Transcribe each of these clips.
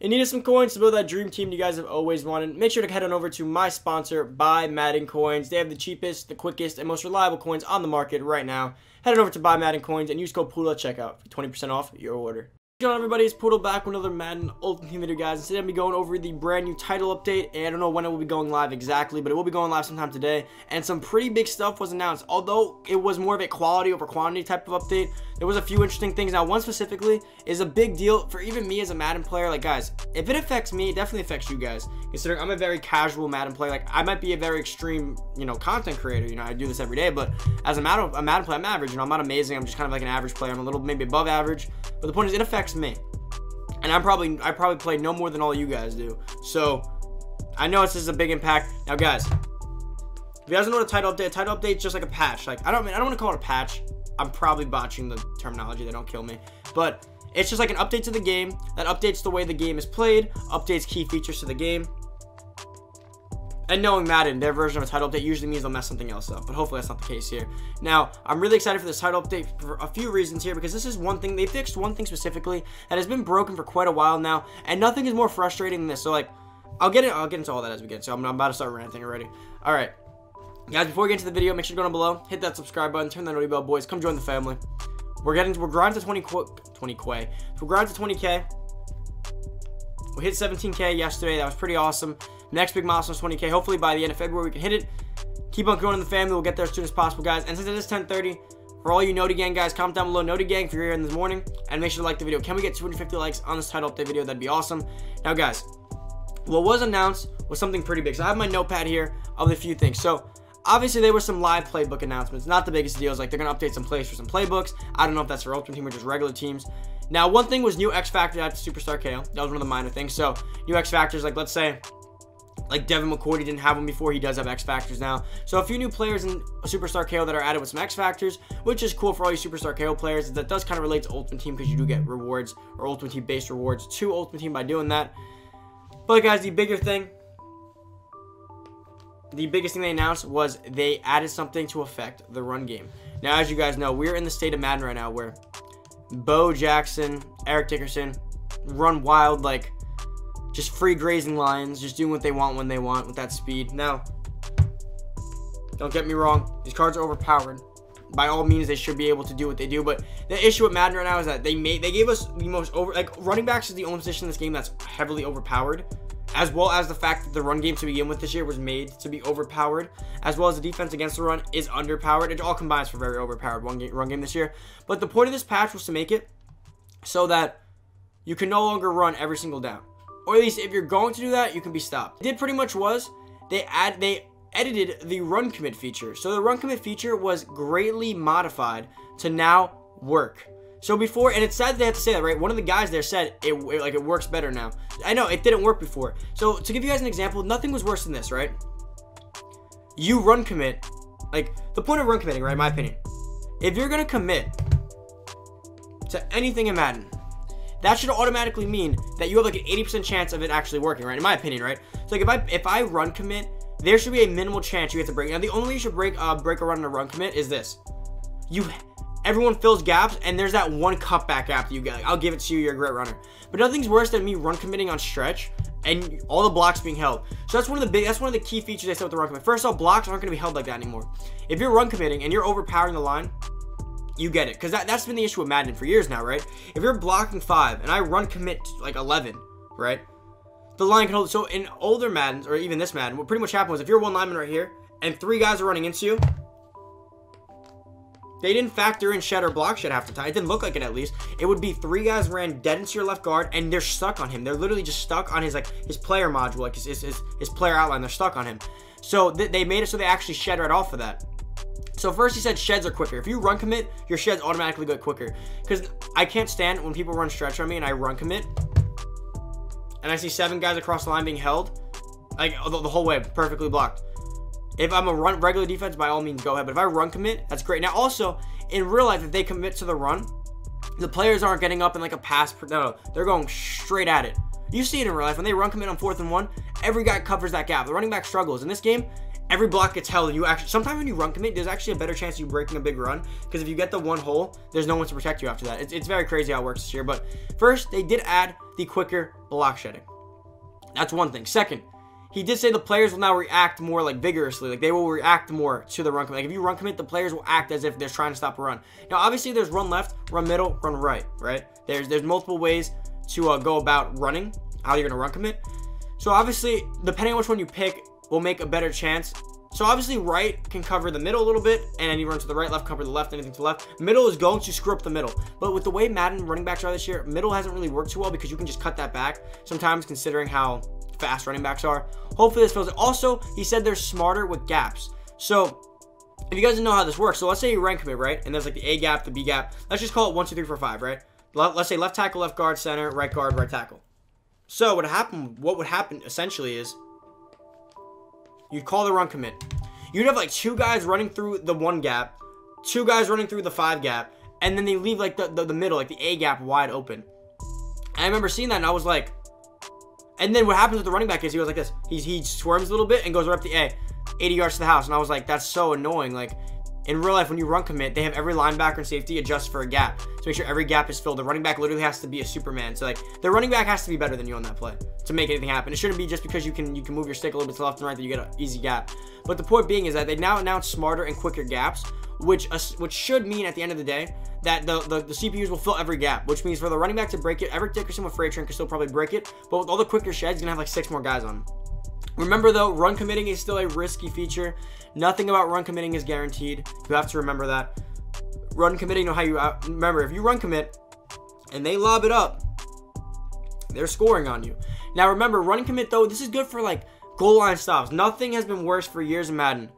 and needed some coins to build that dream team you guys have always wanted, make sure to head on over to my sponsor, Buy Madden Coins. They have the cheapest, the quickest, and most reliable coins on the market right now. Head on over to Buy Madden Coins and use code at checkout for 20% off your order. On everybody, it's Poodle back with another Madden Ultimate Team video guys. Today I'm going to be going over the brand new title update I don't know when it will be going live exactly, but it will be going live sometime today. And some pretty big stuff was announced, although it was more of a quality over quantity type of update. There was a few interesting things. Now one specifically is a big deal for even me as a Madden player. Like guys, if it affects me, it definitely affects you guys. Considering I'm a very casual Madden player, like I might be a very extreme, you know, content creator. You know, I do this every day, but as a Madden, a Madden player, I'm average. You know, I'm not amazing. I'm just kind of like an average player. I'm a little maybe above average. But the point is, it affects me and I'm probably I probably play no more than all you guys do. So I know this is a big impact. Now, guys, if you guys don't know what a title update, a title update is just like a patch. Like I don't mean I don't want to call it a patch. I'm probably botching the terminology. They don't kill me, but it's just like an update to the game that updates the way the game is played, updates key features to the game. And knowing Madden, their version of a title update usually means they'll mess something else up, but hopefully that's not the case here. Now, I'm really excited for this title update for a few reasons here, because this is one thing, they fixed one thing specifically that has been broken for quite a while now, and nothing is more frustrating than this. So, like, I'll get it, I'll get into all that as we get, so I'm, I'm about to start ranting already. Alright, guys, before we get into the video, make sure to go down below, hit that subscribe button, turn that notification bell, boys, come join the family. We're getting, we're grinding to 20, 20 quay. We're grinding to 20k. We hit 17k yesterday, that was pretty awesome. Next big milestone is 20K. Hopefully by the end of February we can hit it. Keep on growing in the family. We'll get there as soon as possible, guys. And since it is 1030, for all you Noti Gang guys, comment down below Noti Gang if you're here in the morning. And make sure to like the video. Can we get 250 likes on this title update video? That'd be awesome. Now, guys, what was announced was something pretty big. So I have my notepad here of the few things. So obviously there were some live playbook announcements. Not the biggest deals. Like they're going to update some plays for some playbooks. I don't know if that's for Ultimate Team or just regular teams. Now, one thing was new X Factor at Superstar KO. That was one of the minor things. So new X Factors, like let's say like Devin McCourty didn't have one before. He does have X Factors now. So a few new players in Superstar KO that are added with some X Factors, which is cool for all you Superstar KO players. That does kind of relate to Ultimate Team because you do get rewards or Ultimate Team based rewards to Ultimate Team by doing that. But guys, the bigger thing, the biggest thing they announced was they added something to affect the run game. Now, as you guys know, we're in the state of Madden right now where Bo Jackson, Eric Dickerson run wild like just free grazing lions, just doing what they want when they want with that speed. Now, don't get me wrong, these cards are overpowered. By all means, they should be able to do what they do. But the issue with Madden right now is that they made they gave us the most over like running backs is the only position in this game that's heavily overpowered, as well as the fact that the run game to begin with this year was made to be overpowered, as well as the defense against the run is underpowered. It all combines for very overpowered run game, run game this year. But the point of this patch was to make it so that you can no longer run every single down or at least if you're going to do that, you can be stopped. It did pretty much was they add they edited the run commit feature. So the run commit feature was greatly modified to now work. So before, and it's sad they have to say that, right? One of the guys there said it, it, like it works better now. I know it didn't work before. So to give you guys an example, nothing was worse than this, right? You run commit, like the point of run committing, right? In my opinion, if you're gonna commit to anything in Madden, that should automatically mean that you have like an 80% chance of it actually working, right? In my opinion, right? So like if I if I run commit, there should be a minimal chance you have to break. Now the only way you should break uh, break a run and a run commit is this. You everyone fills gaps and there's that one cutback gap that you get. I'll give it to you, you're a great runner. But nothing's worse than me run committing on stretch and all the blocks being held. So that's one of the big that's one of the key features I said with the run commit. First off, blocks aren't gonna be held like that anymore. If you're run committing and you're overpowering the line, you get it. Because that, that's been the issue with Madden for years now, right? If you're blocking five and I run commit like 11, right? The line can hold. So in older Maddens, or even this Madden, what pretty much happened was if you're one lineman right here and three guys are running into you, they didn't factor in shed or block shed half the time. It didn't look like it at least. It would be three guys ran dead into your left guard and they're stuck on him. They're literally just stuck on his like his player module, like his, his, his, his player outline. They're stuck on him. So th they made it so they actually shed right off of that. So first he said sheds are quicker. If you run commit, your sheds automatically go quicker. Because I can't stand when people run stretch on me and I run commit. And I see seven guys across the line being held. Like the, the whole way, perfectly blocked. If I'm a run regular defense, by all means go ahead. But if I run commit, that's great. Now also, in real life, if they commit to the run, the players aren't getting up in like a pass. No, they're going straight at it. You see it in real life. When they run commit on fourth and one, every guy covers that gap. The running back struggles. In this game, every block gets held. And you actually, sometimes when you run commit, there's actually a better chance of you breaking a big run. Because if you get the one hole, there's no one to protect you after that. It's, it's very crazy how it works this year. But first, they did add the quicker block shedding. That's one thing. Second, he did say the players will now react more like vigorously. Like they will react more to the run commit. Like if you run commit, the players will act as if they're trying to stop a run. Now, obviously, there's run left, run middle, run right, right? There's there's multiple ways to uh, go about running, how you're gonna run commit. So obviously, depending on which one you pick, will make a better chance. So obviously, right can cover the middle a little bit, and you run to the right, left cover the left, anything to the left. Middle is going to screw up the middle. But with the way Madden running backs are this year, middle hasn't really worked too well because you can just cut that back. Sometimes considering how fast running backs are. Hopefully this fills it. Also, he said they're smarter with gaps. So if you guys know how this works, so let's say you run commit, right? And there's like the A gap, the B gap. Let's just call it one, two, three, four, five, right? Let's say left tackle, left guard, center, right guard, right tackle. So what happened? What would happen essentially is you'd call the run commit. You'd have like two guys running through the one gap, two guys running through the five gap, and then they leave like the, the, the middle, like the A gap wide open. And I remember seeing that and I was like, and then what happens with the running back is he goes like this. He's, he swerves a little bit and goes right up the A, 80 yards to the house. And I was like, that's so annoying. Like, in real life, when you run commit, they have every linebacker and safety adjust for a gap to make sure every gap is filled. The running back literally has to be a Superman. So like the running back has to be better than you on that play to make anything happen. It shouldn't be just because you can you can move your stick a little bit to left and right that you get an easy gap. But the point being is that they now announce smarter and quicker gaps, which uh, which should mean at the end of the day that the, the, the, CPUs will fill every gap, which means for the running back to break it, Eric Dickerson with Freight Train can still probably break it, but with all the quicker sheds, he's gonna have like six more guys on. Remember though, run committing is still a risky feature. Nothing about run committing is guaranteed. You have to remember that. Run committing, know how you out. Remember, if you run commit and they lob it up, they're scoring on you. Now remember, run commit though, this is good for like goal line stops. Nothing has been worse for years in Madden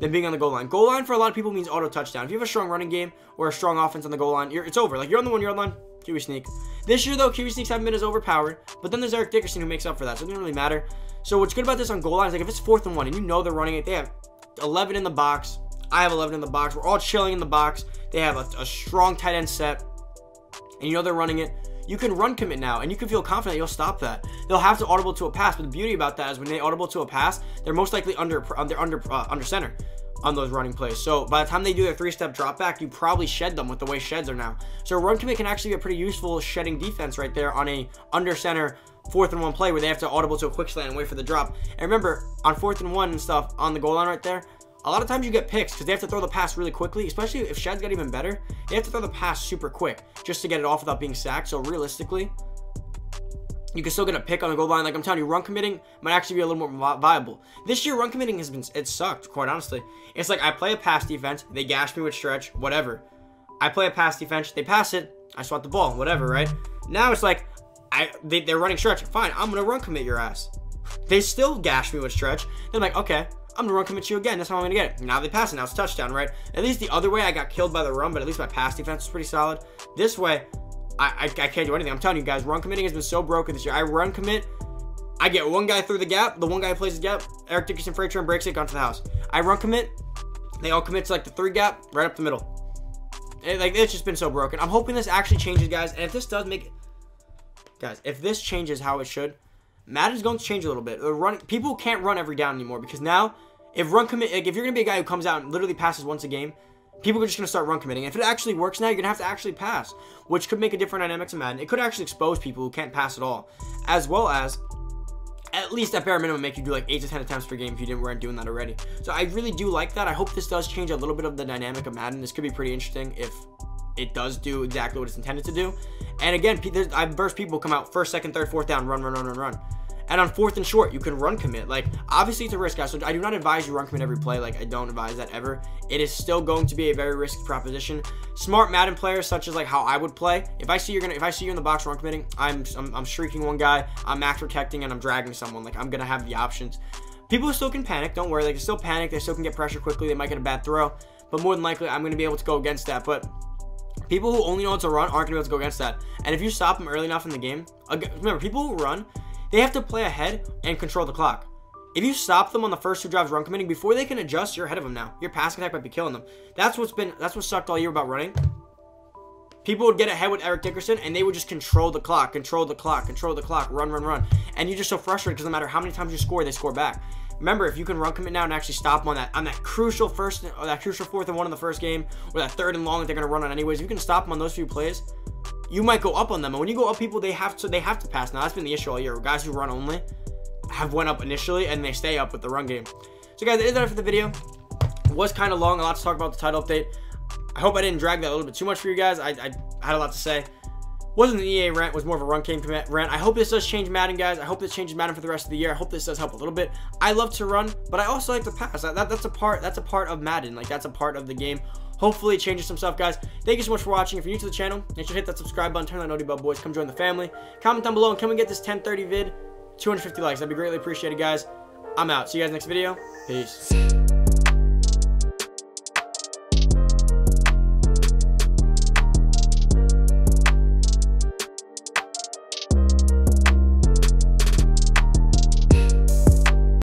than being on the goal line. Goal line for a lot of people means auto touchdown. If you have a strong running game or a strong offense on the goal line, it's over. Like you're on the one yard line, QB sneak. This year though, QB sneaks haven't been as overpowered, but then there's Eric Dickerson who makes up for that, so it doesn't really matter. So what's good about this on goal line is like if it's fourth and one and you know they're running it, they have 11 in the box. I have 11 in the box. We're all chilling in the box. They have a, a strong tight end set, and you know they're running it you can run commit now and you can feel confident you'll stop that. They'll have to audible to a pass, but the beauty about that is when they audible to a pass, they're most likely under they're under uh, under center on those running plays. So by the time they do their three-step drop back, you probably shed them with the way sheds are now. So run commit can actually be a pretty useful shedding defense right there on a under center fourth and one play where they have to audible to a quick slant and wait for the drop. And remember, on fourth and one and stuff on the goal line right there, a lot of times you get picks because they have to throw the pass really quickly, especially if sheds got even better. They have to throw the pass super quick just to get it off without being sacked. So realistically, you can still get a pick on the goal line. Like I'm telling you, run committing might actually be a little more viable. This year, run committing has been, it sucked, quite honestly. It's like I play a pass defense, they gash me with stretch, whatever. I play a pass defense, they pass it, I swat the ball, whatever, right? Now it's like, I they, they're running stretch, fine, I'm gonna run commit your ass. They still gash me with stretch. They're like, okay, I'm gonna run commit you again. That's how I'm gonna get it. Now they pass it. Now it's touchdown, right? At least the other way, I got killed by the run, but at least my pass defense is pretty solid. This way, I, I, I can't do anything. I'm telling you guys, run committing has been so broken this year. I run commit, I get one guy through the gap. The one guy plays the gap. Eric Dickerson freight train breaks it, gone to the house. I run commit. They all commit to like the three gap, right up the middle. It, like it's just been so broken. I'm hoping this actually changes, guys. And if this does make, guys, if this changes how it should, Madden's going to change a little bit. Uh, run people can't run every down anymore because now, if run commit, like if you're gonna be a guy who comes out and literally passes once a game, people are just going to start run committing. If it actually works now, you're going to have to actually pass, which could make a different dynamic to Madden. It could actually expose people who can't pass at all, as well as at least at bare minimum make you do like 8 to 10 attempts per game if you didn't weren't doing that already. So I really do like that. I hope this does change a little bit of the dynamic of Madden. This could be pretty interesting if it does do exactly what it's intended to do. And again, I've burst people come out first, second, third, fourth down, run, run, run, run, run. And on fourth and short, you can run commit. Like, obviously, it's a risk, guys. So I do not advise you run commit every play. Like, I don't advise that ever. It is still going to be a very risky proposition. Smart Madden players, such as like how I would play. If I see you're gonna, if I see you in the box run committing, I'm, I'm, I'm shrieking one guy, I'm max protecting, and I'm dragging someone. Like, I'm gonna have the options. People still can panic. Don't worry. They can still panic. They still can get pressure quickly. They might get a bad throw. But more than likely, I'm going to be able to go against that. But people who only know how to run aren't going to be able to go against that. And if you stop them early enough in the game, remember, people who run, they have to play ahead and control the clock. If you stop them on the first two drives run committing before they can adjust, you're ahead of them now. Your pass attack might be killing them. That's what's been that's what sucked all year about running. People would get ahead with Eric Dickerson and they would just control the clock, control the clock, control the clock, run, run, run. And you're just so frustrated because no matter how many times you score, they score back. remember if you can run commit now and actually stop them on that on that crucial first or that crucial fourth and one in the first game or that third and long that they're gonna run on anyways, if you can stop them on those few plays, you might go up on them. And when you go up, people they have to they have to pass. Now that's been the issue all year. Guys who run only have went up initially and they stay up with the run game. So guys, that is that for the video. It was kind of long, a lot to talk about the title update. I hope I didn't drag that a little bit too much for you guys. I, I had a lot to say. Wasn't an EA rant, was more of a run game rant. I hope this does change Madden, guys. I hope this changes Madden for the rest of the year. I hope this does help a little bit. I love to run, but I also like to pass. That, that, that's a part. That's a part of Madden. Like that's a part of the game. Hopefully, it changes some stuff, guys. Thank you so much for watching. If you're new to the channel, make sure to hit that subscribe button, turn on noty bell, boys. Come join the family. Comment down below, and can we get this 1030 vid? 250 likes. That'd be greatly appreciated, guys. I'm out. See you guys next video. Peace.